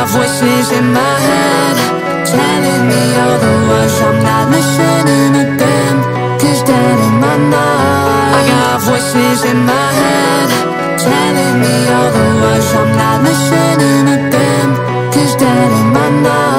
got voices in my head Telling me all the words. I'm not listening to them Cause dead in my mind I got voices in my head Telling me all the words. I'm not listening to them Cause dead in my mind.